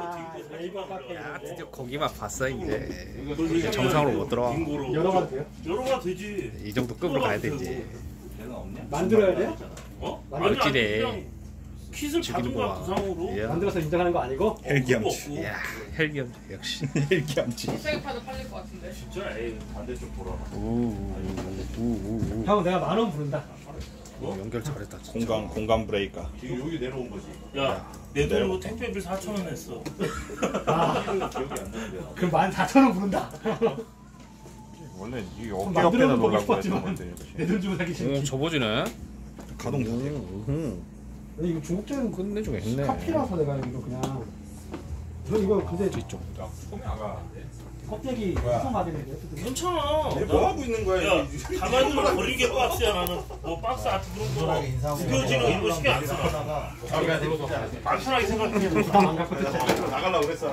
아, 네이버 카페 야. 드디어 고기만 봤어 이제 이제 정상으로 못 들어와 열어가도 열어가도 돼요? 열어가 되지. 이 정도 급으로 가야 되지 만들어야 돼요? 어? 킷을 죽이는 받은 거야 구상으로. 예. 만들어서 인정하는 거 아니고? 헬기함치. 없고. 야 헬기염 역시 헬기함치. 비싸게 파도 팔릴 것 같은데. 진짜 에이 반대쪽 돌아. 우우우우 형 내가 만 원 부른다. 연결 잘했다 진짜 공간 공간 브레이커. 지금 여기 내려온 거지. 야, 내 돈으로 택배비 4천 원 냈어. 아, 기억이 안 나는데. 그럼 만 사천 원 부른다. 원래 이 어깨 옆에다 만들어도 먹고 놓으려고 했던 싶었지만 건데. 내 돈 주고 사기 오 싫지. 접어지네 가동 다 돼요. 음, 아니 이거 중국적인 끝내주게 했네 카피라서 내가 이거 그냥 저 이거 근데 뒤쪽 껍데기 수송 받으는데 괜찮아. 뭐 하고 있는 거야? 야, 이게? 가만히 두면 버린 게 박스야 나는. 뭐 박스 아트 그런 거. 구겨지는 거 신경 안 써. 아, 그래, 단순하게 생각해. 안 나가려고 그랬어.